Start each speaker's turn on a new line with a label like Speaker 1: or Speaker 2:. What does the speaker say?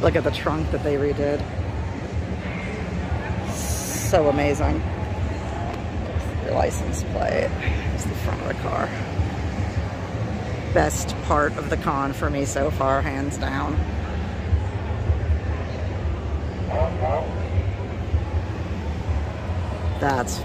Speaker 1: Look at the trunk that they redid. So amazing. Your license plate. It's the front of the car. Best part of the con for me so far, hands down. That's fine.